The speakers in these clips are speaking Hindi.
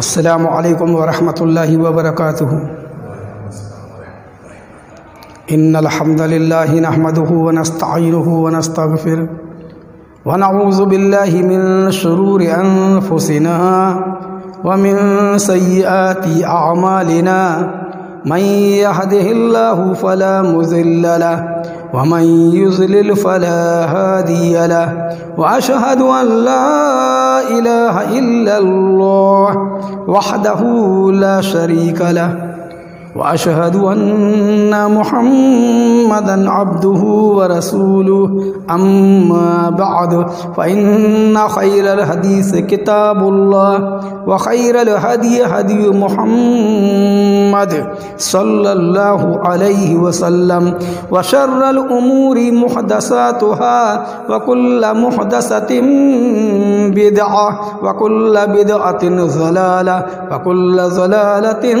असलकम वरहमल वबरक इन्नल्हम्दुलिल्लाह नहमदुहु व नस्तईनुहु व नस्तगफिर व नऊज़ु बिल्लाहि मिन शुरूरि अनफुसिना व मिन सय्यिआति अअमालिना मन यहदिहिल्लाहु फला मुज़िल्ल लहु व मन युज़लिल फला हादिय लहु व अशहदु अन ला इलाहा इल्लल्लाह वहदहु ला शरीक लहु वअशहदु अन्न मुहम्मदन अब्दुहु व रसूलुहु अम्मा बअद फ़इन्न खैरल हदीस किताबुल्लाह व खैरल हदी हदी मुहम्मद सल्लल्लाहु अलैहि वसल्लम व शर्रल उमूरि मुहदसातुहा व कुल्ल मुहदसतिन बिदअ व कुल्ल बिदअतिन ज़लाला व कुल्ल ज़लालतिन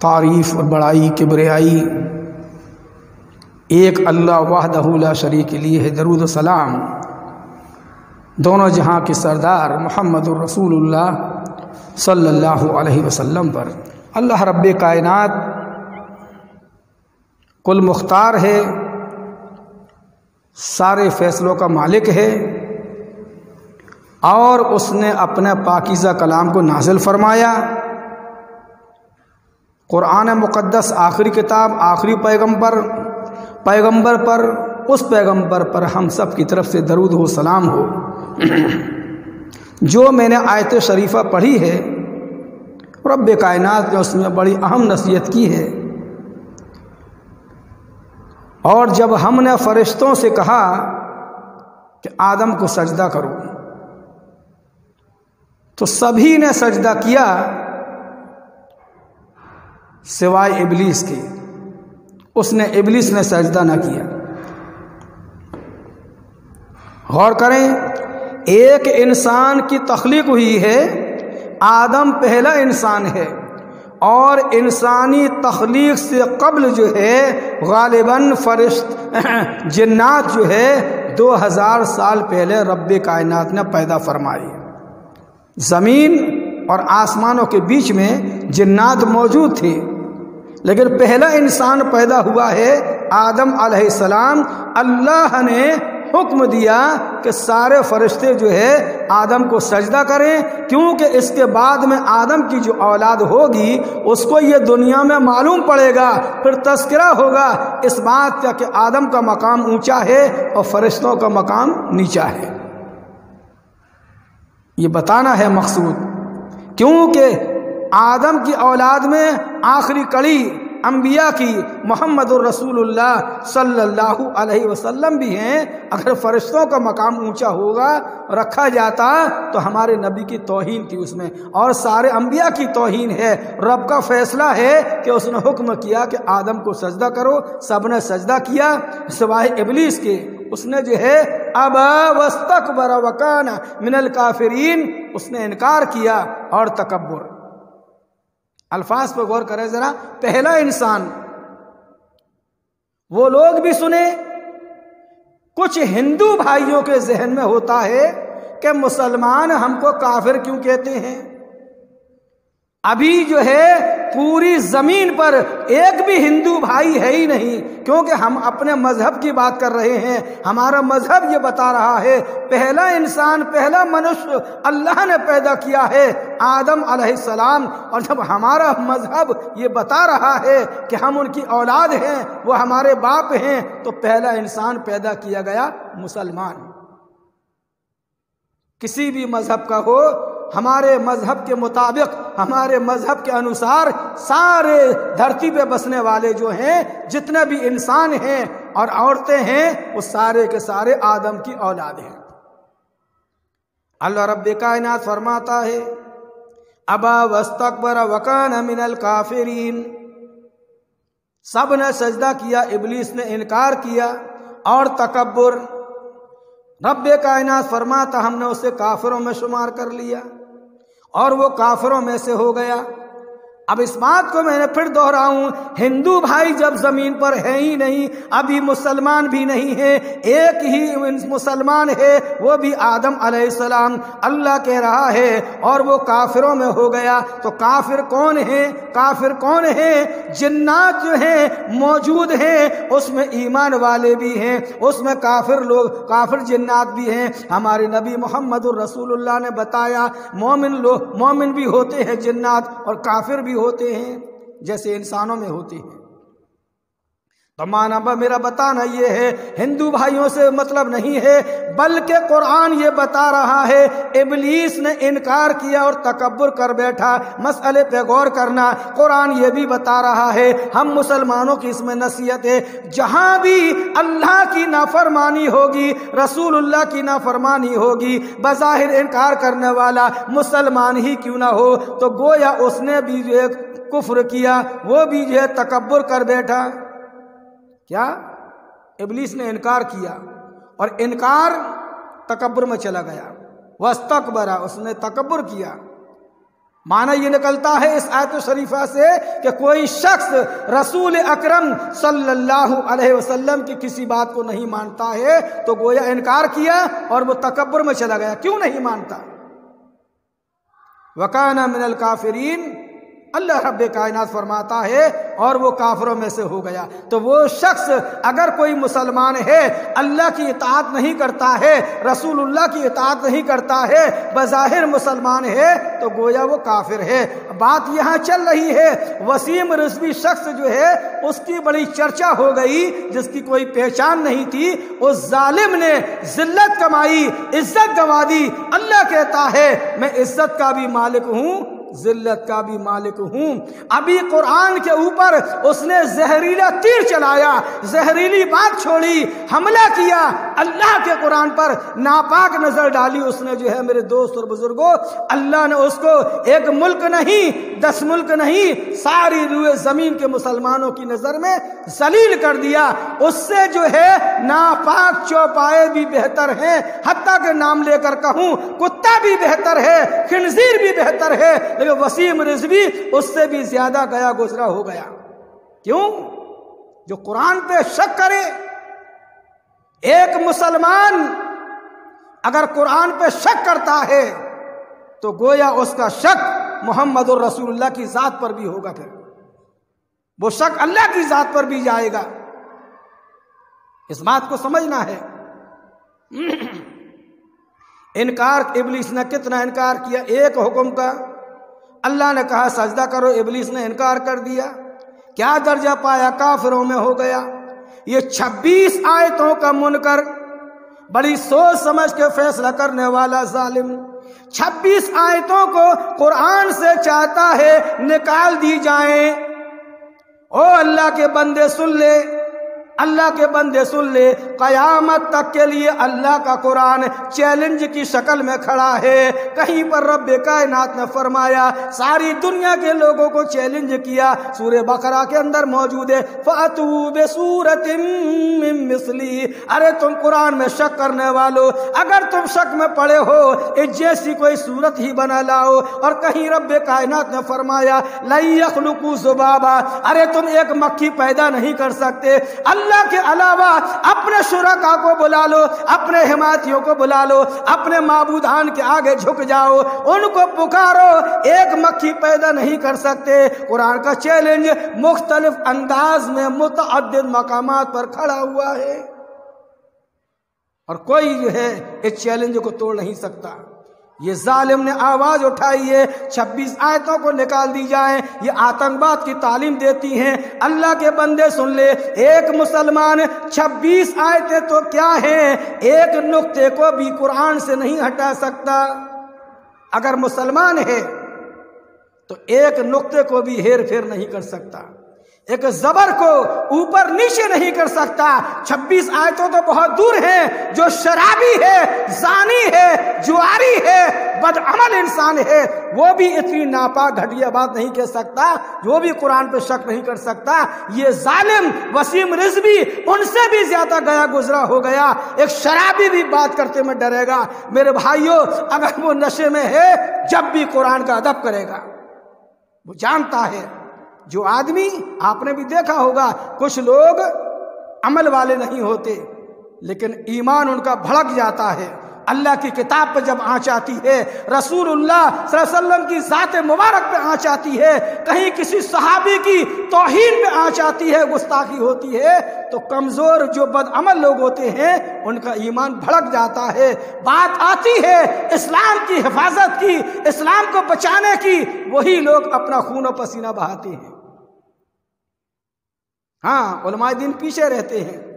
तारीफ़ और बड़ाई के किबरियाई। एक अल्लाह वाहदहुला के लिए है दरूद सलाम। दोनों जहाँ के सरदार मोहम्मद रसूलुल्लाह सल्लल्लाहु अलैहि वसल्लम पर। अल्लाह रब्ब कायनात कुल मुख्तार है, सारे फैसलों का मालिक है, और उसने अपने पाकिज़ा कलाम को नाजिल फरमाया। कुरान मुक़दस आखिरी किताब, आखिरी पैगंबर पैगंबर पर, उस पैगंबर पर हम सब की तरफ़ से दरूद हो, सलाम हो। जो मैंने आयत शरीफा पढ़ी है रब कायनात ने उसमें बड़ी अहम नसीहत की है। और जब हमने फरिश्तों से कहा कि आदम को सजदा करो तो सभी ने सजदा किया सिवाय इबलीस के। उसने इबलीस ने सजदा न किया। गौर करें, एक इंसान की तख्लीक हुई है, आदम पहला इंसान है, और इंसानी तख्लीक से कबल जो है गालिबा फरिश्त, जन्नात जो है, दो हज़ार साल पहले रब कायनात ने पैदा फरमाई ज़मीन और आसमानों के बीच में जन्नात मौजूद थे। लेकिन पहला इंसान पैदा हुआ है आदम अलैहिस्सलाम अल्लाह ने हुक्म दिया कि सारे फरिश्ते जो है आदम को सजदा करें, क्योंकि इसके बाद में आदम की जो औलाद होगी, उसको ये दुनिया में मालूम पड़ेगा, फिर तस्करा होगा। इस बात का कि आदम का मकाम ऊँचा है और फरिश्तों का मकाम नीचा है। ये बताना है मकसूद, क्योंकि आदम की औलाद में आखिरी कड़ी अम्बिया की मोहम्मद रसूलुल्लाह सल्लल्लाहु अलैहि वसल्लम भी हैं। अगर फरिश्तों का मकाम ऊँचा होगा, रखा जाता तो हमारे नबी की तोहीन थी उसमें। और सारे अम्बिया की तोहीन है। रब का फैसला है कि उसने हुक्म किया कि आदम को सजदा करो, सबने सजदा किया, सिवाय इबलीस के। उसने जो है, अब वस्तक बरवकान मिनल काफिरीन, उसने इनकार किया और तकबर अल्फाज पर गौर करें जरा, पहला इंसान। वो लोग भी सुने, कुछ हिंदू भाइयों के जहन में होता है कि मुसलमान हमको काफिर क्यों कहते हैं? अभी जो है, पूरी ज़मीन पर एक भी हिंदू भाई है ही नहीं, क्योंकि हम अपने मज़हब की बात कर रहे हैं। हमारा मज़हब ये बता रहा है, पहला इंसान, पहला मनुष्य अल्लाह ने पैदा किया है, आदम अलैहिस्सलाम और जब हमारा मज़हब ये बता रहा है कि हम उनकी औलाद हैं, वो हमारे बाप हैं तो पहला इंसान पैदा किया गया मुसलमान। किसी भी मज़हब का हो हमारे मज़हब के मुताबिक, हमारे मज़हब के अनुसार सारे धरती पे बसने वाले जो हैं, जितने भी इंसान हैं और औरतें हैं, वो सारे के सारे आदम की औलाद हैं। अल्लाह रब कायनात फरमाता है, अबा वस्तकबर वकान मिनल काफिरीन। सबने सजदा किया, इबलीस ने इनकार किया और तकबर रब कायनात फरमाता, हमने उसे काफिरों में शुमार कर लिया। और वो काफरों में से हो गया। अब इस बात को मैंने फिर दोहराऊं, हिंदू भाई जब ज़मीन पर है ही नहीं, अभी मुसलमान भी नहीं है, एक ही मुसलमान है, वो भी आदम सलाम, अल्लाह कह रहा है, और वो काफिरों में हो गया तो काफिर कौन है? काफिर कौन है? जिन्नात जो है, मौजूद है, उसमें ईमान वाले भी हैं, उसमें काफिर लोग, काफिर जिन्नात भी हैं। हमारे नबी मोहम्मद रसूलुल्लाह ने बताया, मोमिन लोग मोमिन भी होते हैं जिन्नात, और काफिर भी होते हैं जैसे इंसानों में होते हैं। तो माना मेरा बताना ये है, हिंदू भाइयों से मतलब नहीं है, बल्कि कुरान ये बता रहा है, इबलीस ने इनकार किया और तकबर कर बैठा, मसले पे गौर करना, कुरान ये भी बता रहा है, हम मुसलमानों की इसमें नसीहत है, जहाँ भी अल्लाह की नाफरमानी होगी, रसूलुल्लाह की नाफरमानी होगी, बज़ाहिर इनकार करने वाला मुसलमान ही क्यों ना हो तो गोया उसने भी जो कुफ्र किया, वो भी जो है तकबर कर बैठा। क्या? इबलीस ने इनकार किया और इनकार तकबर में चला गया। वस्तकबरा, उसने तकबर किया। माना ये निकलता है इस आयत शरीफा से कि कोई शख्स रसूल अकरम सल्लल्लाहु अलैहि वसल्लम की किसी बात को नहीं मानता है तो गोया इनकार किया और वो तकबर में चला गया। क्यों नहीं मानता? वकाना मिनल काफिरीन अल्लाह रब कायनात फरमाता है और वो काफरों में से हो गया। तो वो शख्स अगर कोई मुसलमान है, अल्लाह की इतात नहीं करता है, रसूलुल्लाह की इतात नहीं करता है, बज़ाहिर मुसलमान है तो गोया वो काफिर है। बात यहाँ चल रही है, वसीम रस्वी शख्स जो है, उसकी बड़ी चर्चा हो गई, जिसकी कोई पहचान नहीं थी। उस जालिम ने जिल्लत कमाई, इज़्ज़त गंवा दी। अल्लाह कहता है, मैं इज़्ज़त का भी मालिक हूँ जिल्लत का भी मालिक हूँ। अभी कुरान के ऊपर उसने जहरीला तीर चलाया, जहरीली बात छोड़ी, हमला किया। अल्लाह के कुरान पर नापाक नज़र डाली उसने, जो है मेरे दोस्त और बुज़ुर्गों, अल्लाह ने उसको एक मुल्क नहीं, दस मुल्क नहीं, सारी रुए ज़मीन के मुसलमानों की नज़र में जलील कर दिया। उससे जो है नापाक चौपाए भी बेहतर हैं, हत्या के नाम लेकर कहूँ, कुत्ता भी बेहतर है खिनजीर भी बेहतर है लेकिन वसीम रिजवी उससे भी ज़्यादा गया, गुजरा, हो गया। क्यों? जो कुरान पे शक करे, एक मुसलमान अगर कुरान पे शक करता है तो गोया उसका शक मोहम्मद और रसूलुल्लाह की जात पर भी होगा फिर। वो शक अल्लाह की जात पर भी जाएगा। इस बात को समझना है। इनकार, इबलीस ने कितना इनकार किया? एक हुक्म का अल्लाह ने कहा, सजदा करो, इबलीस ने इनकार कर दिया। क्या दर्जा पाया? काफिरों में हो गया। ये 26 आयतों का मुनकर, बड़ी सोच समझ के फैसला करने वाला जालिम। 26 आयतों को कुरान से चाहता है, निकाल दी जाए। ओ अल्लाह के बंदे, सुन ले। अल्लाह के बंदे सुन ले। कयामत तक के लिए अल्लाह का कुरान चैलेंज की शक्ल में खड़ा है। कहीं पर रब कायनात ने फरमाया, सारी दुनिया के लोगों को चैलेंज किया सूर्य बकरा के अंदर मौजूद है। फातू सूरत मिसली। अरे तुम कुरान में शक करने वालों, अगर तुम शक में पड़े हो, इस जैसी कोई सूरत ही बना लाओ। और कहीं रब कायनात ने फरमाया, लई अखलुकू जुबाबा। अरे तुम एक मक्खी पैदा नहीं कर सकते। अल्लाह अल्लाह के अलावा अपने शुरका को बुला लो, अपने हिमायतियों को बुला लो, अपने माबूदान के आगे झुक जाओ, उनको पुकारो, एक मक्खी पैदा नहीं कर सकते। कुरान का चैलेंज मुख्तलिफ़ अंदाज में मुतद मकाम पर खड़ा हुआ है। और कोई जो है इस चैलेंज को तोड़ नहीं सकता। ये जालिम ने आवाज़ उठाई है। छब्बीस आयतों को निकाल दी जाए। ये आतंकवाद की तालीम देती हैं। अल्लाह के बंदे सुन ले। एक मुसलमान छब्बीस आयतें तो क्या हैं? एक नुक्ते को भी कुरान से नहीं हटा सकता। अगर मुसलमान है तो एक नुक्ते को भी हेर फेर नहीं कर सकता। एक जबर को ऊपर नीचे नहीं कर सकता। 26 आयतों तो बहुत दूर है, जो शराबी है, जानी है, जुआरी है, बदअमल इंसान है, वो भी इतनी नापा घटिया बात नहीं कह सकता, वो भी कुरान पे शक नहीं कर सकता। ये जालिम, वसीम रिजवी, उनसे भी ज़्यादा गया गुजरा हो गया। एक शराबी भी बात करते में डरेगा। मेरे भाइयों, अगर वो नशे में है, जब भी कुरान का अदब करेगा। वो जानता है। जो आदमी आपने भी देखा होगा, कुछ लोग अमल वाले नहीं होते, लेकिन ईमान उनका भड़क जाता है। अल्लाह की किताब पर जब आँच आती है, रसूलुल्लाह वसल्लम की ज़ात मुबारक पे आँच आती है, कहीं किसी सहाबी की तोहीन पे आँच आती है, गुस्ताखी होती है तो कमज़ोर जो बदअमल लोग होते हैं, उनका ईमान भड़क जाता है। बात आती है इस्लाम की हिफाजत की, इस्लाम को बचाने की, वही लोग अपना खून और पसीना बहाते हैं। हाँ दिन पीछे रहते हैं।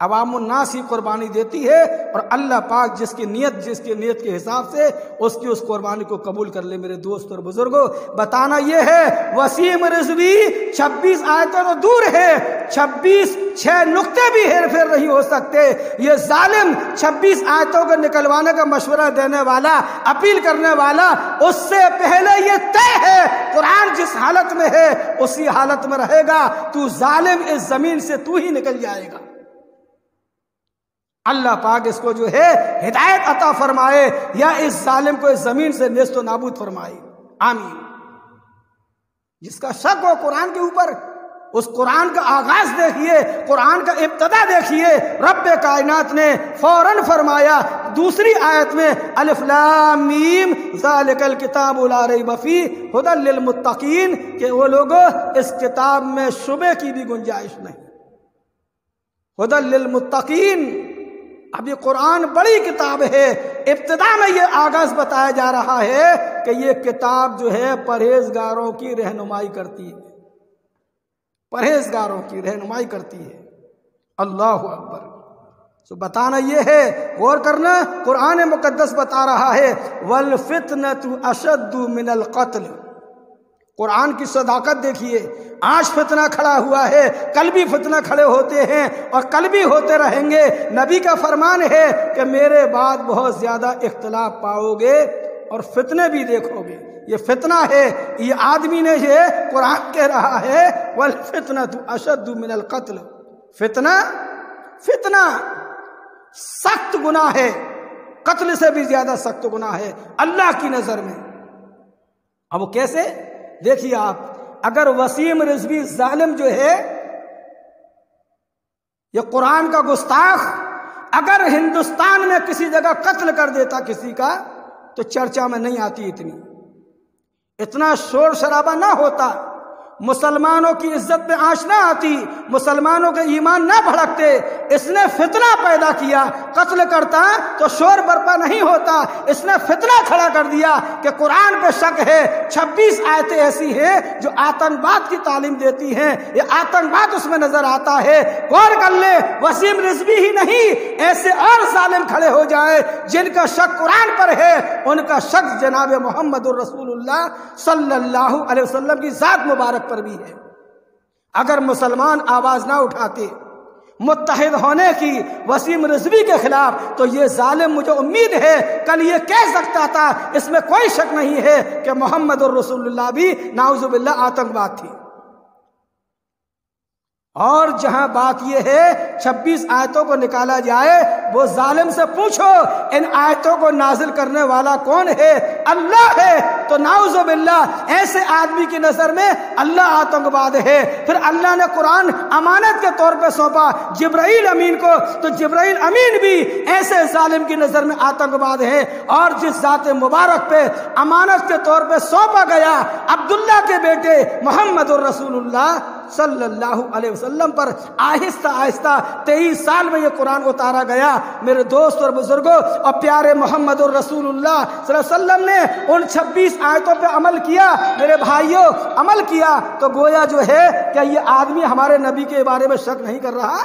अवामुन्नास ही कुर्बानी देती है और अल्लाह पाक जिसकी नियत जिसकी नियत के हिसाब से उसकी उस कुर्बानी को कबूल कर ले मेरे दोस्त और बुज़ुर्गों। बताना यह है, वसीम रिजवी 26 आयतों तो दूर है 26 छह नुक्ते भी हेर फेर नहीं हो सकते। ये जालिम 26 आयतों को निकलवाने का मशवरा देने वाला, अपील करने वाला, उससे पहले ये तय है, कुरान जिस हालत में है, उसी हालत में रहेगा। तू जालिम इस ज़मीन से तू ही निकल जाएगा। अल्लाह पाक इसको जो है हिदायत अता फरमाए, या इस जालिम को इस ज़मीन से नेस्तो नाबूद फरमाए। आमीन। जिसका शक हो कुरान के ऊपर, उस कुरान का आगाज़ देखिए, कुरान का इब्तदा देखिए रब कायनात ने फ़ौरन फरमाया, दूसरी आयत में अलिफ्लामीम जालिकल किताब उलारई बफी हुदल मुत्तकीन, के वो लोगों इस किताब में शुबे की भी गुंजाइश नहीं। हुदल मुत्तकीन अब ये कुरान बड़ी किताब है। इब्तदा में ये आगाज़ बताया जा रहा है कि ये किताब जो है परहेजगारों की रहनुमाई करती है। परहेजगारों की रहनुमाई करती है। अल्लाह अकबर। तो बताना ये है, गौर करना, कुरान मुकद्दस बता रहा है, वल फितन तु अशद मिनल कत्ल। कुरान की सदाकत देखिए। आज फितना खड़ा हुआ है, कल भी फितना खड़े होते हैं और कल भी होते रहेंगे। नबी का फरमान है कि मेरे बाद बहुत ज़्यादा इख्तलाफ पाओगे और फितने भी देखोगे। ये फितना है, ये आदमी ने ये कुरान कह रहा है, वल फितना तू अशद मिनल कत्ल। फितना फितना सख्त गुना है। कत्ल से भी ज़्यादा सख्त गुना है, अल्लाह की नज़र में। अब कैसे? देखिए आप, अगर वसीम रिजवी जालिम जो है, ये कुरान का गुस्ताख, अगर हिंदुस्तान में किसी जगह कत्ल कर देता किसी का तो चर्चा में नहीं आती इतनी। इतना शोर शराबा ना होता। मुसलमानों की इज़्ज़त पे आँच ना आती, मुसलमानों के ईमान ना भड़कते। इसने फितना पैदा किया। कत्ल करता तो शोर बर्पा नहीं होता। इसने फितना खड़ा कर दिया कि कुरान पे शक है। 26 आयतें ऐसी हैं जो आतंकवाद की तालीम देती हैं। ये आतंकवाद उसमें नज़र आता है। गौर कर ले, वसीम रिजवी ही नहीं, ऐसे और सालिम खड़े हो जाए जिनका शक कुरान पर है। उनका शक जनाब मोहम्मद रसूलुल्लाह सल्लल्लाहु की जात मुबारक पर भी है। अगर मुसलमान आवाज़ ना उठाते मुतहद होने की, वसीम रिजवी के खिलाफ तो ये जालिम मुझे उम्मीद है, कल ये कह सकता था, इसमें कोई शक नहीं है कि मोहम्मद रसूलुल्लाह भी नाउजुबिल्ला आतंकवाद थी। और जहाँ बात यह है 26 आयतों को निकाला जाए, वो जालिम से पूछो, इन आयतों को नाजिल करने वाला कौन है? अल्लाह है। तो नाउजुबिल्ला ऐसे आदमी की नज़र में अल्लाह आतंकवाद है। फिर अल्लाह ने कुरान अमानत के तौर पे सौंपा, जिब्राइल अमीन को तो जिब्राइल अमीन भी ऐसे जालिम की नज़र में आतंकवाद है। और जिस जात मुबारक पे अमानत के तौर पर सौंपा गया अब्दुल्ला के बेटे मोहम्मद रसूलुल्लाह सल्लल्लाहु अलैहि वसल्लम पर आहिस्ता आहिस्ता तेईस साल में ये कुरान उतारा गया। मेरे दोस्त और बुज़ुर्गों और प्यारे मोहम्मद और रसूलुल्लाह ने उन 26 आयतों पर अमल किया, मेरे भाइयों, अमल किया तो गोया जो है, क्या ये आदमी हमारे नबी के बारे में शक नहीं कर रहा?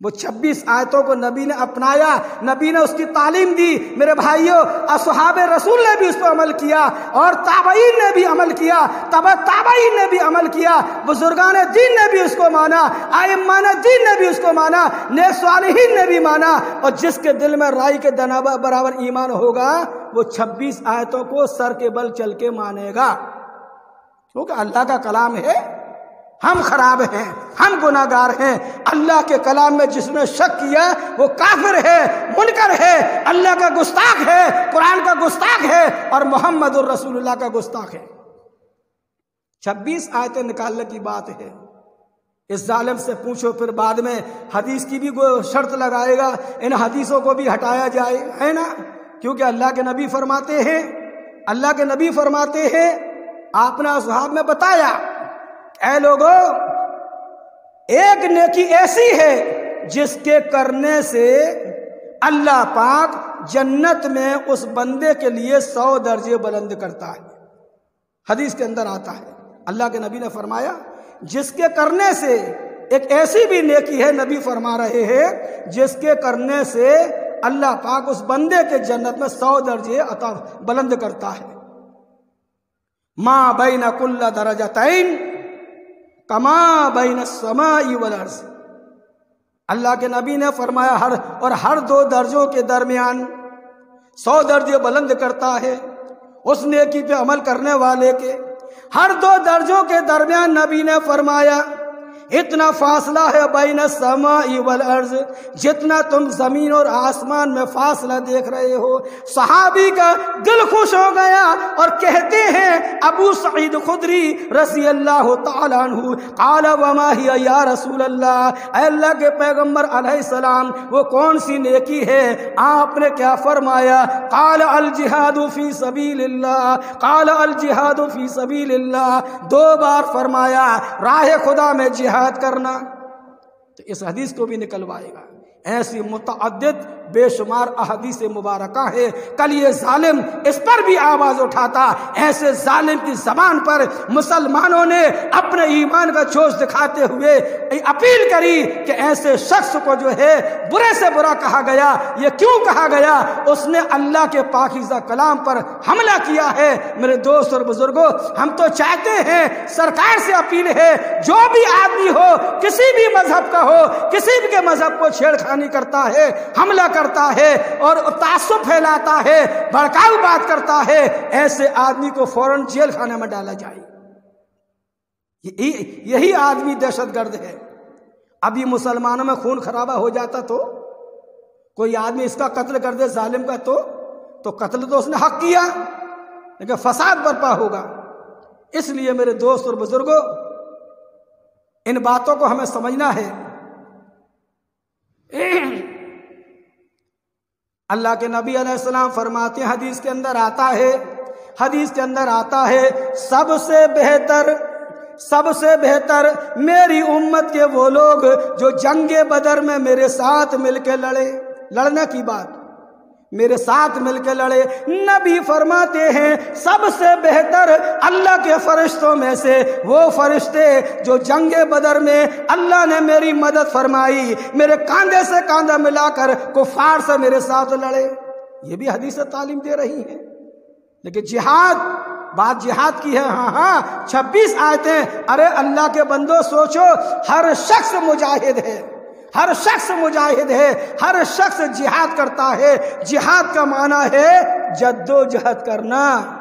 वो 26 आयतों को नबी ने अपनाया, नबी ने उसकी तालीम दी। मेरे भाइयों, असहाब रसूल ने भी उस पर अमल किया और ताबईन ने भी अमल किया, तब ताबईन ने भी अमल किया, बुजुर्गान दीन ने भी उसको माना आयमान दीन ने भी उसको माना नेकसालहीन ने भी माना और जिसके दिल में राई के दनाबा बराबर ईमान होगा, वो 26 आयतों को सर के बल चल के मानेगा। क्योंकि अल्लाह का कलाम है हम खराब हैं, हम गुनागार हैं। अल्लाह के कलाम में जिसने शक किया, वो काफिर है, मुनकर है। अल्लाह का गुस्ताख है, कुरान का गुस्ताख है और मोहम्मद रसूलुल्लाह का गुस्ताख है। छब्बीस आयतें निकालने की बात है। इस जालिम से पूछो, फिर बाद में हदीस की भी शर्त लगाएगा, इन हदीसों को भी हटाया जाए, है ना? क्योंकि अल्लाह के नबी फरमाते हैं, अल्लाह के नबी फरमाते हैं, आपने असहाब में बताया ऐ लोगो, एक नेकी ऐसी है जिसके करने से अल्लाह पाक जन्नत में उस बंदे के लिए सौ दर्जे बुलंद करता है। हदीस के अंदर आता है। अल्लाह के नबी ने फरमाया, जिसके करने से, एक ऐसी भी नेकी है नबी फरमा रहे हैं, जिसके करने से अल्लाह पाक उस बंदे के जन्नत में सौ दर्जे अता बुलंद करता है। माँ बैन कुल्ला दर्जा तैन कमा बैन समाई वलर्स अल्लाह के नबी ने फरमाया, हर और हर दो दर्जों के दरमियान सौ दर्जे बुलंद करता है, उस नेकी पे अमल करने वाले के। हर दो दर्जों के दरमियान नबी ने फरमाया इतना फासला है बैन समा वल अर्ज़, जितना तुम ज़मीन और आसमान में फासला देख रहे हो। सहाबी का दिल खुश हो गया और कहते हैं, अबू सईद खुदरी रसी अल्लाह वमा या रसूल अल्लाह अल्लाह के पैगंबर सलाम, वो कौन सी नेकी है? आपने क्या फरमाया? काल अल जिहादू सबीलिल्लाह, काल अल जिहादू सबीलिल्लाह। दो बार फरमाया, राह खुदा में जिहाद जिहाद करना तो इस हदीस को भी निकलवाएगा। ऐसी मुतद बेशुमार अहदीस मुबारक है। कल ये जालिम इस पर भी आवाज़ उठाता। ऐसे जालिम की जबान पर मुसलमानों ने अपने ईमान का जोश दिखाते हुए अपील करी कि ऐसे शख्स को जो है बुरे से बुरा कहा गया। ये क्यों कहा गया? उसने अल्लाह के पाकिजा कलाम पर हमला किया है। मेरे दोस्त और बुजुर्गो, हम तो चाहते हैं सरकार से अपील है, जो भी आदमी हो, किसी भी मज़हब का हो, किसी भी के मज़हब को छेड़खानी करता है, हमला करता है और तासुब फैलाता है, भड़काऊ बात करता है, ऐसे आदमी को फ़ौरन जेल खाने में डाला जाए। यही आदमी दहशतगर्द है। अभी मुसलमानों में खून खराबा हो जाता तो कोई आदमी इसका कत्ल कर दे जालिम का तो तो कत्ल तो उसने हक किया, लेकिन फसाद बर्पा होगा। इसलिए मेरे दोस्त और बुज़ुर्गों, इन बातों को हमें समझना है। अल्लाह के नबी अलैहिस्सलाम फरमाते हदीस के अंदर आता है, हदीस के अंदर आता है, सबसे बेहतर सबसे बेहतर मेरी उम्मत के वो लोग जो जंगे बदर में मेरे साथ मिलकर लड़े, लड़ने की बात। मेरे साथ मिलकर लड़े। नबी फरमाते हैं, सबसे बेहतर अल्लाह के फरिश्तों में से वो फरिश्ते जो जंगे बदर में अल्लाह ने मेरी मदद फरमाई, मेरे कांधे से कांधा मिलाकर कुफार से मेरे साथ लड़े। ये भी हदीस तालीम दे रही है। लेकिन जिहाद, बात जिहाद की है हाँ हाँ छब्बीस आयते, अरे अल्लाह के बंदो सोचो, हर शख्स मुजाहिद है। हर शख्स मुजाहिद है, हर शख्स जिहाद करता है। जिहाद का माना है जद्दोजहद करना।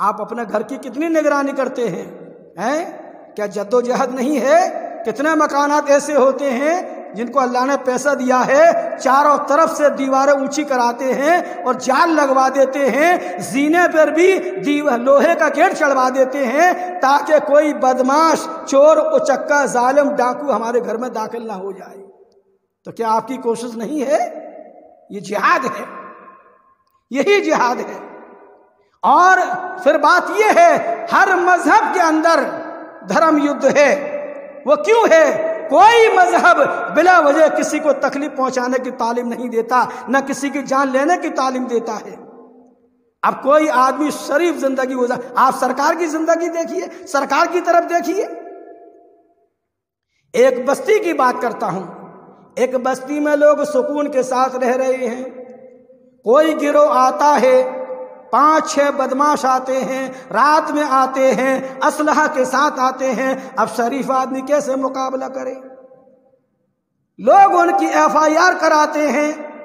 आप अपने घर की कितनी निगरानी करते हैं हैं? क्या जद्दोजहद नहीं है? कितने मकानात ऐसे होते हैं जिनको अल्लाह ने पैसा दिया है, चारों तरफ़ से दीवारें ऊँची कराते हैं और जाल लगवा देते हैं, जीने पर भी लोहे का गेट चढ़वा देते हैं, ताकि कोई बदमाश, चोर, उचक्का, जालिम, डाकू हमारे घर में दाखिल ना हो जाए। तो क्या आपकी कोशिश नहीं है? ये जिहाद है। यही जिहाद है। और फिर बात यह है, हर मज़हब के अंदर धर्म युद्ध है। वो क्यों है? कोई मज़हब बिला वजह किसी को तकलीफ़ पहुँचाने की तालीम नहीं देता, न किसी की जान लेने की तालीम देता है। अब कोई आदमी शरीफ ज़िंदगी गुजार, आप सरकार की ज़िंदगी देखिए, सरकार की तरफ़ देखिए। एक बस्ती की बात करता हूँ, एक बस्ती में लोग सुकून के साथ रह रहे हैं, कोई गिरोह आता है पाँच छह बदमाश आते हैं, रात में आते हैं, असलहा के साथ आते हैं। अब शरीफ आदमी कैसे मुकाबला करे? लोग उनकी एफआईआर कराते हैं।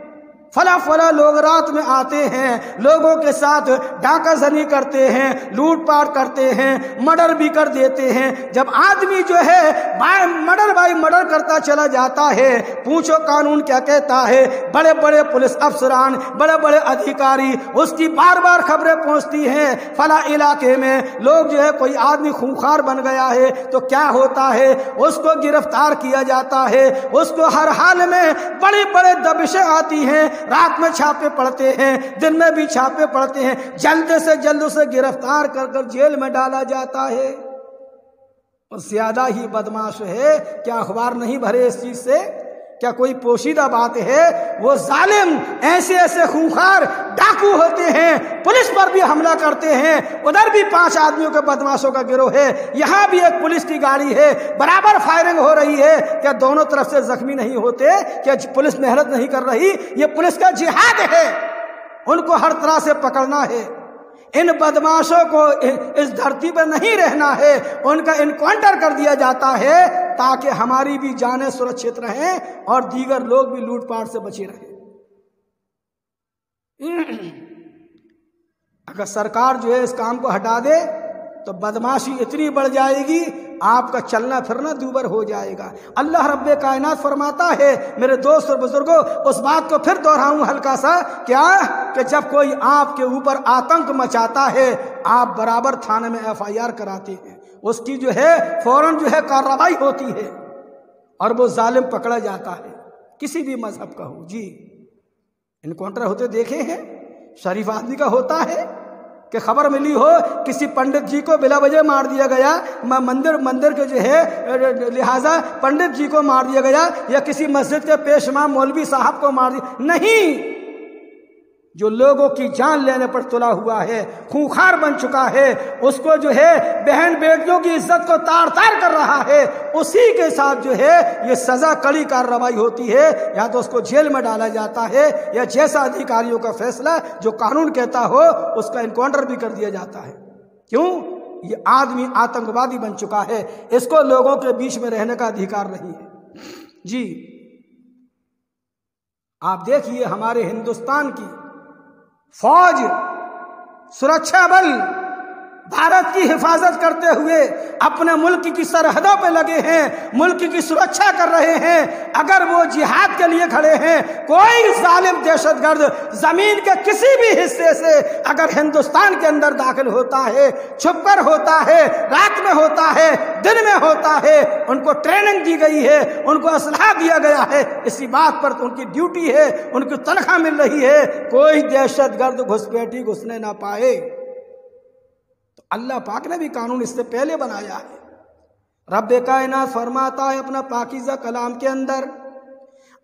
फला फला लोग रात में आते हैं, लोगों के साथ डाका जनी करते हैं, लूटपाट करते हैं, मर्डर भी कर देते हैं। जब आदमी जो है, बाय मर्डर बाई मर्डर करता चला जाता है, पूछो कानून क्या कहता है। बड़े बड़े पुलिस अफसरान बड़े बड़े अधिकारी, उसकी बार बार खबरें पहुँचती हैं, फला इलाके में। लोग जो है, कोई आदमी खूंखार बन गया है तो क्या होता है? उसको गिरफ़्तार किया जाता है। उसको हर हाल में बड़ी बड़े दबिशें आती हैं। रात में छापे पड़ते हैं, दिन में भी छापे पड़ते हैं, जल्द से जल्द उसे गिरफ़्तार कर कर जेल में डाला जाता है। और ज़्यादा ही बदमाश है, क्या अखबार नहीं भरे इस चीज़ से? क्या कोई पोशीदा बात है? वो जालिम ऐसे ऐसे खूंखार, डाकू होते हैं। पुलिस पर भी हमला करते हैं। उधर भी पाँच आदमियों के बदमाशों का गिरोह है। यहाँ भी एक पुलिस की गाड़ी है। बराबर फायरिंग हो रही है। क्या दोनों तरफ़ से जख्मी नहीं होते? क्या पुलिस मेहनत नहीं कर रही? ये पुलिस का जिहाद है। उनको हर तरह से पकड़ना है। इन बदमाशों को इस धरती पर नहीं रहना है। उनका इनकाउंटर कर दिया जाता है ताकि हमारी भी जानें, सुरक्षित रहें और दीगर लोग भी लूटपाट से बचे रहे। अगर सरकार जो है इस काम को हटा दे तो बदमाशी इतनी बढ़ जाएगी, आपका चलना फिरना दूबर हो जाएगा। अल्लाह रब्ब कायनात फरमाता है, मेरे दोस्त और बुज़ुर्गों, उस बात को फिर दोहराऊं हल्का सा, क्या? कि जब कोई आपके ऊपर आतंक मचाता है, आप बराबर थाने में एफआईआर कराते हैं। उसकी जो है, फ़ौरन जो है कार्रवाई होती है, और वो जालिम पकड़ा जाता है। किसी भी मज़हब का हो, जी। इनकाउंटर होते देखे हैं, शरीफ आदमी का होता है कि खबर मिली हो, किसी पंडित जी को बिला वजह मार दिया गया मंदिर मंदिर के जो है लिहाजा पंडित जी को मार दिया गया, या किसी मस्जिद के पेशमा मौलवी साहब को मार दिया नहीं! जो लोगों की जान लेने पर तुला हुआ है, खूंखार बन चुका है, उसको जो है बहन बेटियों की इज़्ज़त को तार तार कर रहा है, उसी के साथ जो है ये सजा कड़ी कार्रवाई होती है। या तो उसको जेल में डाला जाता है, या जैसा अधिकारियों का फैसला जो कानून कहता हो, उसका इनकाउंटर भी कर दिया जाता है। क्यों? ये आदमी आतंकवादी बन चुका है, इसको लोगों के बीच में रहने का अधिकार नहीं है। जी, आप देखिए हमारे हिंदुस्तान की फौज सुरक्षा बल भारत की हिफाजत करते हुए अपने मुल्क की सरहदों पे लगे हैं, मुल्क की सुरक्षा कर रहे हैं। अगर वो जिहाद के लिए खड़े हैं, कोई जालिम दहशतगर्द ज़मीन के किसी भी हिस्से से अगर हिंदुस्तान के अंदर दाखिल होता है, छुपकर होता है, रात में होता है, दिन में होता है, उनको ट्रेनिंग दी गई है, उनको असलाह दिया गया है, इसी बात पर तो उनकी ड्यूटी है, उनकी तनख्वाह मिल रही है। कोई दहशतगर्द घुसपैठी घुसने ना पाए। अल्लाह पाक ने भी कानून इससे पहले बनाया है। रब कायनात फरमाता है अपना पाकिजा कलाम के अंदर।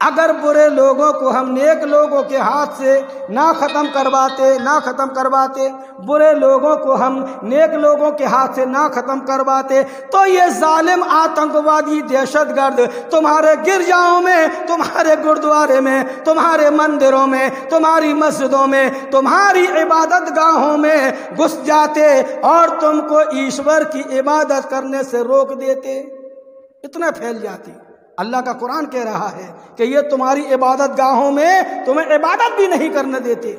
अगर बुरे लोगों को हम नेक लोगों के हाथ से ना ख़त्म करवाते, ना ख़त्म करवाते, बुरे लोगों को हम नेक लोगों के हाथ से ना ख़त्म करवाते तो ये जालिम आतंकवादी दहशतगर्द तुम्हारे गिरजाओं में, तुम्हारे गुरुद्वारे में, तुम्हारे मंदिरों में, तुम्हारी मस्जिदों में, तुम्हारी इबादत गाहों में घुस जाते और तुमको ईश्वर की इबादत करने से रोक देते। इतना फैल जाती। अल्लाह का कुरान कह रहा है कि ये तुम्हारी इबादत गाहों में तुम्हें इबादत भी नहीं करने देते।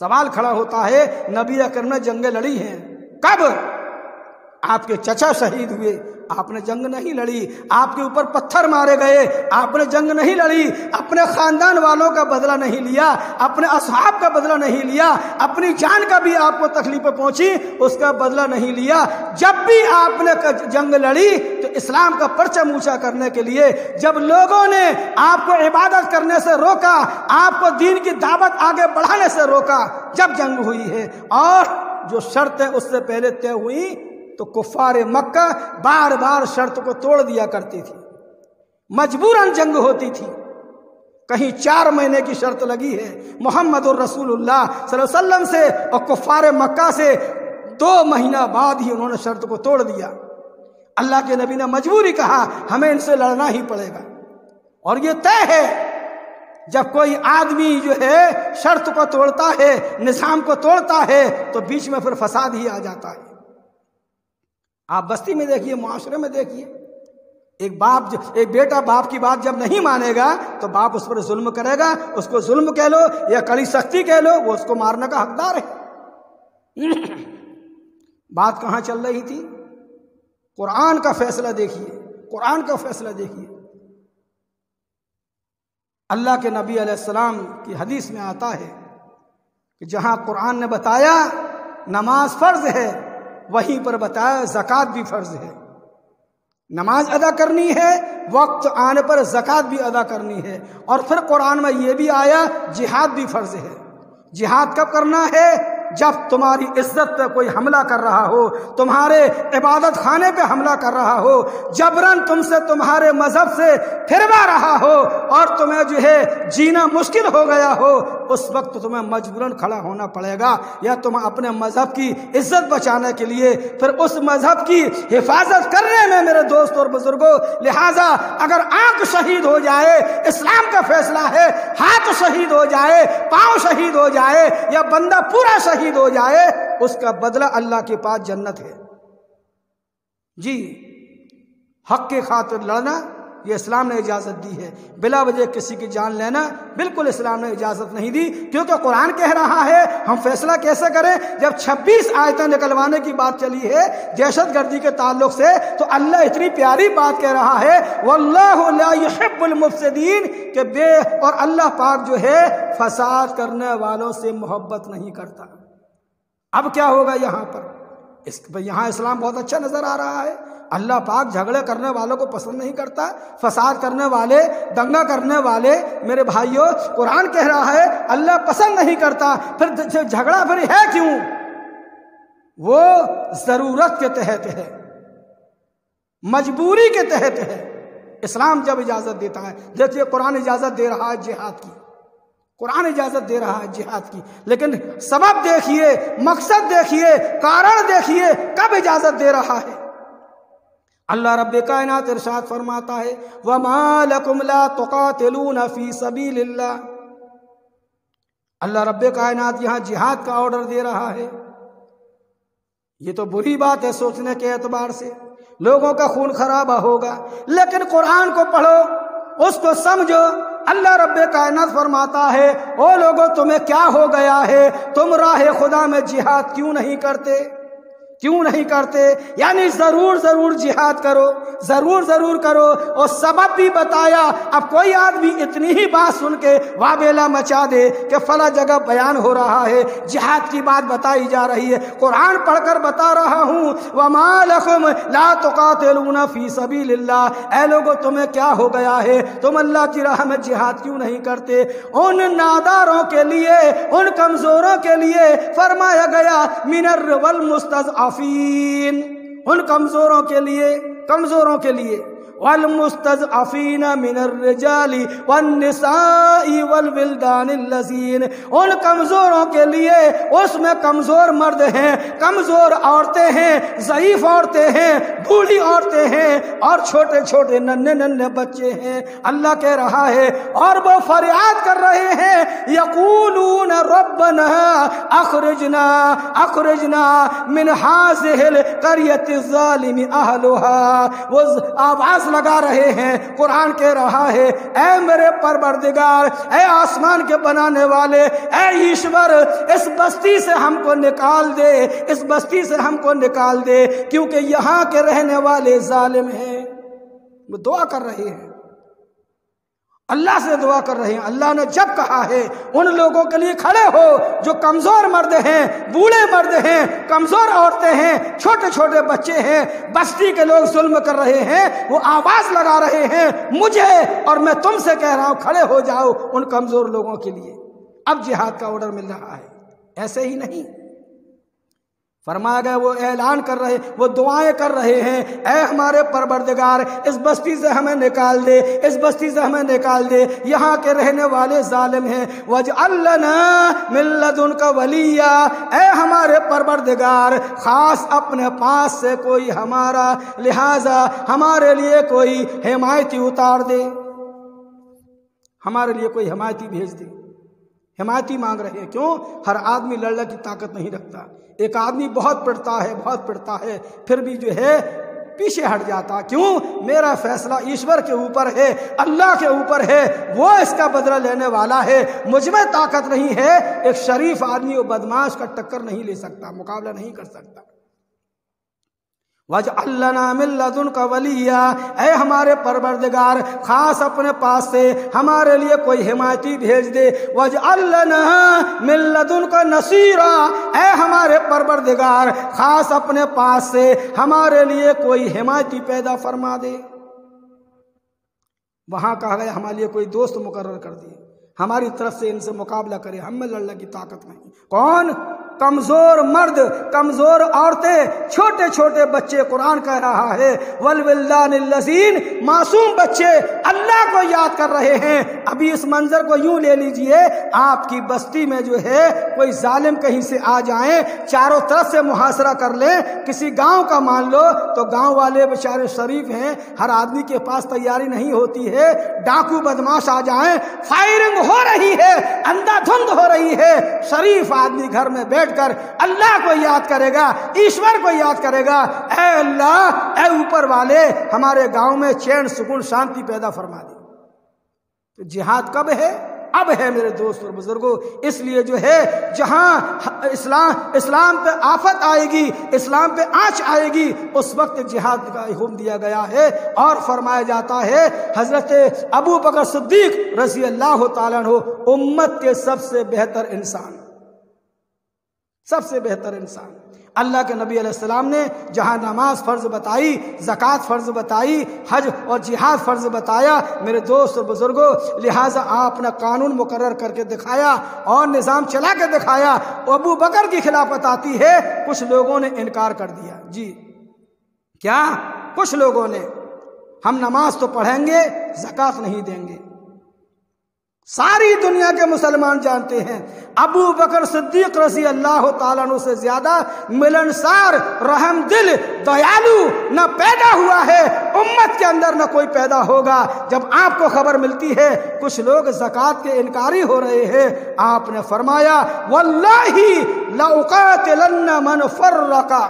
सवाल खड़ा होता है, नबी अकर ने जंगे लड़ी हैं। कब? आपके चचा शहीद हुए, आपने जंग नहीं लड़ी, आपके ऊपर पत्थर मारे गए, आपने जंग नहीं लड़ी, अपने खानदान वालों का बदला नहीं लिया, अपने असहाब का बदला नहीं लिया, अपनी जान का भी आपको तकलीफ़ पहुँची, उसका बदला नहीं लिया। जब भी आपने जंग लड़ी तो इस्लाम का परचम ऊँचा करने के लिए, जब लोगों ने आपको इबादत करने से रोका, आपको दीन की दावत आगे बढ़ाने से रोका, जब जंग हुई है, और जो शर्तें उससे पहले तय हुई तो कुफार मक्का बार बार शर्त को तोड़ दिया करती थी। मजबूरन जंग होती थी। कहीं चार महीने की शर्त लगी है। मोहम्मद और रसूलुल्लाह वसल्लम से और कुफार मक्का से दो महीना बाद ही उन्होंने शर्त को तोड़ दिया। अल्लाह के नबी ने मजबूरी कहा, हमें इनसे लड़ना ही पड़ेगा। और ये तय है, जब कोई आदमी जो है शर्त को तोड़ता है, निज़ाम को तोड़ता है तो बीच में फिर फसाद ही आ जाता है। आप बस्ती में देखिए मुआशरे में देखिए। एक बाप एक बेटा बाप की बात जब नहीं मानेगा तो बाप उस पर जुल्म करेगा, उसको जुल्म कह लो, या कड़ी सख्ती कह लो, वो उसको मारने का हकदार है। बात कहाँ चल रही थी? कुरान का फैसला देखिए, कुरान का फैसला देखिए। अल्लाह के नबी अलैहिस्सलाम की हदीस में आता है कि जहाँ कुरान ने बताया, नमाज़ फ़र्ज़ है वहीं पर बताया, जक़ात भी फ़र्ज़ है। नमाज़ अदा करनी है, वक्त आने पर जक़ात भी अदा करनी है। और फिर कुरान में यह भी आया, जिहाद भी फ़र्ज़ है। जिहाद कब करना है? जब तुम्हारी इज़्ज़त पे कोई हमला कर रहा हो, तुम्हारे इबादत खाने पे हमला कर रहा हो, जबरन तुमसे तुम्हारे मज़हब से फिरवा रहा हो, और तुम्हें जो है जीना मुश्किल हो गया हो उस वक्त तुम्हें मजबूरन खड़ा होना पड़ेगा। या तुम अपने मज़हब की इज़्ज़त बचाने के लिए फिर उस मज़हब की हिफाजत करने में मेरे दोस्त और बुज़ुर्गों, लिहाजा अगर आँख शहीद हो जाए, इस्लाम का फैसला है, हाथ शहीद हो जाए, पाँव शहीद हो जाए, या बंदा पूरा शहीद शहीद हो जाए, उसका बदला अल्लाह के पास जन्नत है। जी, हक के खातिर लड़ना ये इस्लाम ने इजाज़त दी है। बिला वजह किसी की जान लेना बिल्कुल इस्लाम ने इजाज़त नहीं दी, क्योंकि कुरान कह रहा है, हम फैसला कैसे करें? जब 26 आयतें निकलवाने की बात चली है दहशत गर्दी के ताल्लुक से तो अल्लाह इतनी प्यारी बात कह रहा है वल्लाफसदीन के बे, और अल्लाह पाक जो है, फसाद करने वालों से मोहब्बत नहीं करता। अब क्या होगा यहाँ पर? इस, यहाँ इस्लाम बहुत अच्छा नज़र आ रहा है। अल्लाह पाक झगड़े करने वालों को पसंद नहीं करता, फसाद करने वाले, दंगा करने वाले, मेरे भाइयों, कुरान कह रहा है, अल्लाह पसंद नहीं करता, फिर झगड़ा फिर है क्यों? वो ज़रूरत के तहत है, मजबूरी के तहत है। इस्लाम जब इजाज़त देता है देखिए कुरान इजाज़त दे रहा है जिहाद की, कुरान इजाज़त दे रहा है जिहाद की, लेकिन सबब देखिए, मकसद देखिए, कारण देखिए, कब इजाज़त दे रहा है? अल्लाह रब कायनात इरशाद फरमाता है वमालकुमला तुकातिलून फ़ी सबीलिल्लाह. अल्लाह रब कायनात यहाँ जिहाद का ऑर्डर दे रहा है। ये तो बुरी बात है सोचने के एतबार से। लोगों का खून खराब होगा। लेकिन कुरान को पढ़ो उसको समझो। अल्लाह रब कायनात फरमाता है, ओ लोगों, तुम्हें क्या हो गया है? तुम राह खुदा में जिहाद क्यों नहीं करते? क्यों नहीं करते? यानी ज़रूर ज़रूर जिहाद करो, ज़रूर ज़रूर करो। और सबब भी बताया, अब कोई आदमी इतनी ही बात सुन के वाबेला मचा दे कि फला जगह बयान हो रहा है। जिहाद की बात बताई जा रही है। कुरान पढ़कर बता रहा हूँ वमालकुम ला तुकातिलूना फ़ी सबीलिल्लाह। ए लोगो, तुम्हें क्या हो गया है? तुम अल्लाह की राह में जिहाद क्यों नहीं करते? उन नादारों के लिए, उन कमजोरों के लिए फरमाया गया मिनर वल मुस्तज मुस्तफ़ीन उन कमज़ोरों के लिए कमज़ोरों के लिए। उन कमज़ोरों के लिए उसमें कमज़ोर मर्द हैं, कमज़ोर औरतें हैं, ज़यीफ़ औरतें हैं, बूढ़ी औरतें हैं और छोटे छोटे नन्हे नन्हे बच्चे हैं। अल्लाह कह रहा है, और वो फरियाद कर रहे हैं, यकूलून रब्बना अखरजना अखरजना मिन हाजिल करियत वो आवाज़ लगा रहे हैं, कुरान कह रहा है, ऐ मेरे परवरदिगार, ऐ आसमान के बनाने वाले, ऐ ईश्वर, इस बस्ती से हमको निकाल दे, इस बस्ती से हमको निकाल दे, क्योंकि यहाँ के रहने वाले जालिम हैं, वो दुआ कर रहे हैं। अल्लाह से दुआ कर रहे हैं। अल्लाह ने जब कहा है, उन लोगों के लिए खड़े हो जो कमज़ोर मर्द हैं, बूढ़े मर्द हैं, कमज़ोर औरतें हैं छोटे छोटे बच्चे हैं, बस्ती के लोग जुल्म कर रहे हैं, वो आवाज़ लगा रहे हैं, मुझे और मैं तुमसे कह रहा हूँ, खड़े हो जाओ उन कमज़ोर लोगों के लिए। अब जिहाद का ऑर्डर मिल रहा है। ऐसे ही नहीं। फरमाया गया वो ऐलान कर रहे, वो दुआएँ कर रहे हैं, ऐ हमारे परवरदिगार, इस बस्ती से हमें निकाल दे, इस बस्ती से हमें निकाल दे, यहाँ के रहने वाले जालिम हैं। वज मिल्लत उनका वलिया, ऐ हमारे परवरदिगार, खास अपने पास से कोई हमारा, लिहाजा हमारे लिए कोई हिमायती उतार दे, हमारे लिए कोई हिमायती भेज दे। हिमायती मांग रहे हैं। क्यों? हर आदमी लड़ने की ताकत नहीं रखता। एक आदमी बहुत पढ़ता है, बहुत पढ़ता है, फिर भी जो है, पीछे हट जाता। क्यों? मेरा फैसला ईश्वर के ऊपर है, अल्लाह के ऊपर है, वो इसका बदला लेने वाला है। मुझमें ताकत नहीं है, एक शरीफ आदमी वो बदमाश का टक्कर नहीं ले सकता, मुकाबला नहीं कर सकता। वज अल्लाह का वलिया। ऐ हमारे परवरदिगार, खास अपने पास से हमारे लिए कोई हिमायती भेज दे। वज अल्लाह का नसीरा। ऐ हमारे परवरदिगार, खास अपने पास से हमारे लिए कोई हिमायती पैदा फरमा दे। वहाँ कहा गया, हमारे लिए कोई दोस्त मुकर कर दिए हमारी तरफ़ से इनसे मुकाबला करे, हम में लड़ने की ताकत नहीं। कौन? कमज़ोर मर्द, कमज़ोर औरतें छोटे छोटे बच्चे कुरान कह रहा है वलविल्लाजीन मासूम बच्चे अल्लाह को याद कर रहे हैं। अभी इस मंजर को यूँ ले लीजिए, आपकी बस्ती में जो है, कोई जालिम कहीं से आ जाए, चारों तरफ़ से मुहासरा कर ले, किसी गाँव का मान लो तो गाँव वाले बेचारे शरीफ हैं, हर आदमी के पास तैयारी नहीं होती है, डाकू बदमाश आ जाए, फायरिंग हो रही है, अंधाधुंध हो रही है, शरीफ आदमी घर में बैठ बैठकर अल्लाह को याद करेगा, ईश्वर को याद करेगा, ए अल्लाह, ए ऊपर वाले, हमारे गाँव में चैन, सुकून, शांति पैदा फरमा दे। तो जिहाद कब है? अब है मेरे दोस्त और बुज़ुर्गों, इसलिए जो है, जहाँ इस्लाम इस्लाम पे आफत आएगी, इस्लाम पे आँच आएगी, उस वक्त जिहाद का हुक्म दिया गया है और फरमाया जाता है, हज़रत अबू बकर सिद्दीक रज़ी अल्लाह तु उम्मत के सबसे बेहतर इंसान। सबसे बेहतर इंसान। अल्लाह के नबी अलैहिस्सलाम ने जहाँ नमाज़ फ़र्ज़ बताई, ज़क़़त फ़र्ज़ बताई, हज और जिहाद फ़र्ज़ बताया, मेरे दोस्त और बुज़ुर्गों, लिहाजा आप अपना कानून मुकर करके दिखाया और निज़ाम चला के दिखाया, अबू बकर की खिलाफत आती है, कुछ लोगों ने इनकार कर दिया। जी। क्या? कुछ लोगों ने। हम नमाज़ तो पढ़ेंगे, ज़क़़त नहीं देंगे। सारी दुनिया के मुसलमान जानते हैं। अबू बकर सिद्दीक रसी अल्लाह तु से ज़्यादा मिलनसार रहम दिल दयालु न पैदा हुआ है। उम्मत के अंदर न कोई पैदा होगा। जब आपको खबर मिलती है, कुछ लोग जक़ात के इनकारी हो रहे हैं। आपने फरमाया, वल्लाही लौकात मन फर्रका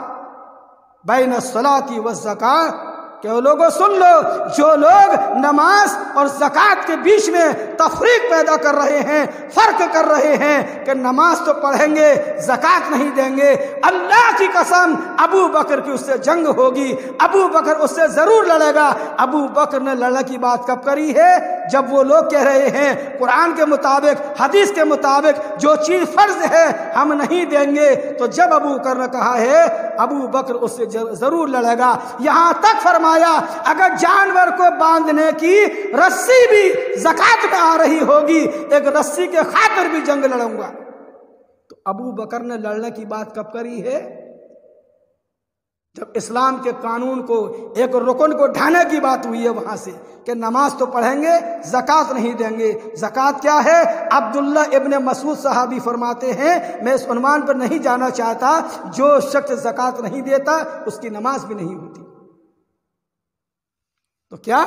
बैन सलाती व जक़ात। कि लोगों सुन लो, जो लोग नमाज़ और जक़ात के बीच में तफरीक पैदा कर रहे हैं, फ़र्क कर रहे हैं कि नमाज़ तो पढ़ेंगे, जक़ात नहीं देंगे। अल्लाह की कसम, अबू बकर की उससे जंग होगी। अबू बकर उससे ज़रूर लड़ेगा। अबू बकर ने लड़ने की बात कब करी है? जब वो लोग कह रहे हैं, कुरान के मुताबिक, हदीस के मुताबिक, जो चीज़ फ़र्ज़ है, हम नहीं देंगे। तो जब अबू बकर ने कहा है, अबू बकर उससे ज़रूर लड़ेगा। यहाँ तक फरमा फरमाया अगर जानवर को बांधने की रस्सी भी जक़ात में आ रही होगी एक रस्सी के खातिर भी जंग लड़ूँगा। तो अबू बकर ने लड़ने की बात कब करी है? जब इस्लाम के कानून को, एक रुकन को ढाने की बात हुई है वहाँ से, कि नमाज़ तो पढ़ेंगे, जक़ात नहीं देंगे। जक़ात क्या है? अब्दुल्ला इब्ने मसूद साहबी फरमाते हैं, मैं इस अनुमान पर नहीं जाना चाहता, जो शख्स जक़ात नहीं देता, उसकी नमाज़ भी नहीं होती। तो क्या?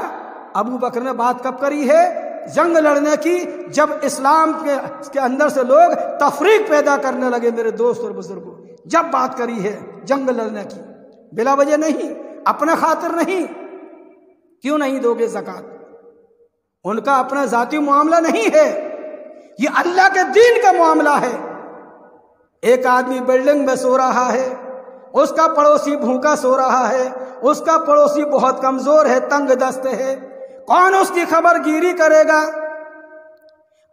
अबू बकर ने बात कब करी है? जंग लड़ने की जब इस्लाम के, के अंदर से लोग तफरीक पैदा करने लगे मेरे दोस्त और बुज़ुर्गों। जब बात करी है जंग लड़ने की बिला वजह नहीं अपने खातिर नहीं। क्यों नहीं दोगे जक़ात? उनका अपना जाति मामला नहीं है। ये अल्लाह के दीन का मामला है। एक आदमी बिल्डिंग में सो रहा है उसका पड़ोसी भूखा सो रहा है उसका पड़ोसी बहुत कमज़ोर है तंग दस्त है। कौन उसकी खबर गिरी करेगा?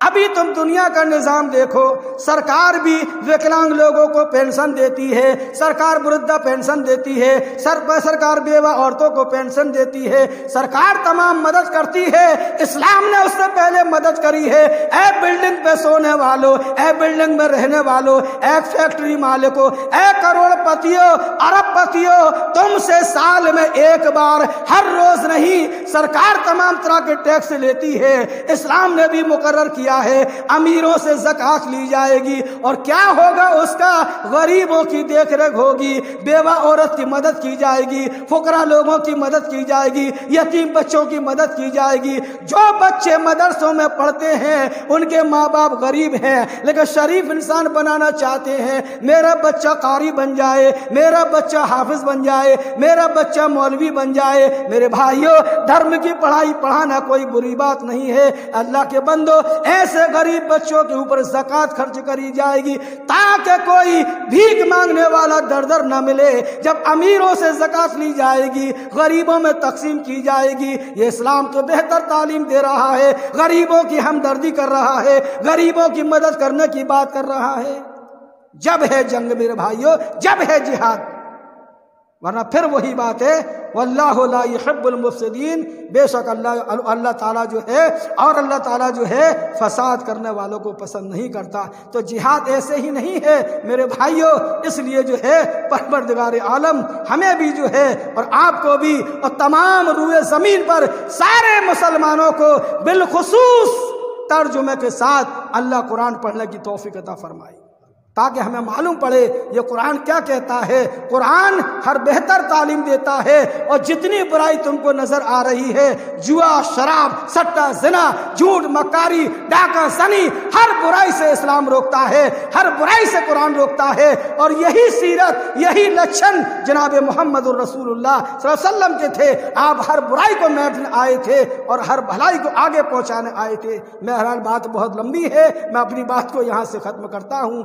अभी तुम दुनिया का निज़ाम देखो। सरकार भी विकलांग लोगों को पेंशन देती है। सरकार वृद्धा पेंशन देती है। सर सरकार बेवा औरतों को पेंशन देती है। सरकार तमाम मदद करती है। इस्लाम ने उससे पहले मदद करी है। ए बिल्डिंग पे सोने वालों, ए बिल्डिंग में रहने वालों, ए फैक्ट्री मालिकों, ए करोड़पतियों, अरबपतियों, तुमसे साल में एक बार, हर रोज नहीं, सरकार तमाम तरह के टैक्स लेती है। इस्लाम ने भी मुकर किया किया है, अमीरों से जक़ात ली जाएगी। और क्या होगा उसका? गरीबों की देख रेख होगी, बेवा औरत की मदद की जाएगी, फुकरा लोगों की मदद की जाएगी, यतीम बच्चों की मदद की जाएगी। जो बच्चे मदरसों में पढ़ते हैं, उनके माँ बाप गरीब हैं, लेकिन शरीफ इंसान बनाना चाहते हैं, मेरा बच्चा कारी बन जाए, मेरा बच्चा हाफिज बन जाए, मेरा बच्चा मौलवी बन जाए। मेरे भाइयों, धर्म की पढ़ाई पढ़ाना कोई बुरी बात नहीं है। अल्लाह के बंदो ऐसे गरीब बच्चों के ऊपर जक़ात खर्च करी जाएगी ताकि कोई भीख मांगने वाला दर दर न मिले। जब अमीरों से जक़ात ली जाएगी, गरीबों में तकसीम की जाएगी। ये इस्लाम तो बेहतर तालीम दे रहा है। गरीबों की हमदर्दी कर रहा है। गरीबों की मदद करने की बात कर रहा है। जब है जंग मेरे भाइयों, जब है जिहाद। वरना फिर वही बात है वल्लाबुलमफसदीन बेशक अल्लाह अल्लाह ताला जो है, और अल्लाह ताला जो है, फसाद करने वालों को पसंद नहीं करता। तो जिहाद ऐसे ही नहीं है, मेरे भाइयों, इसलिए जो है, परवरदिगार आलम, हमें भी जो है, और आपको भी, और तमाम रुए ज़मीन पर सारे मुसलमानों को बिलखसूस तर्जुमे के साथ अल्लाह कुरान पढ़ने की तोफ़ी अता फरमाई ताकि हमें मालूम पड़े ये कुरान क्या कहता है। कुरान हर बेहतर तालीम देता है और जितनी बुराई तुमको नज़र आ रही है, जुआ, शराब, सट्टा, जना, झूठ मकारी डाका, सनी, हर बुराई से इस्लाम रोकता है, हर बुराई से कुरान रोकता है। और यही सीरत, यही लक्षण जनाब मोहम्मद रसूलुल्लाह के थे। आप हर बुराई को मैटने आए थे और हर भलाई को आगे पहुँचाने आए थे। मेहरान, बात बहुत लंबी है, मैं अपनी बात को यहाँ से ख़त्म करता हूँ।